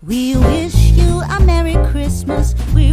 We wish you a Merry Christmas. We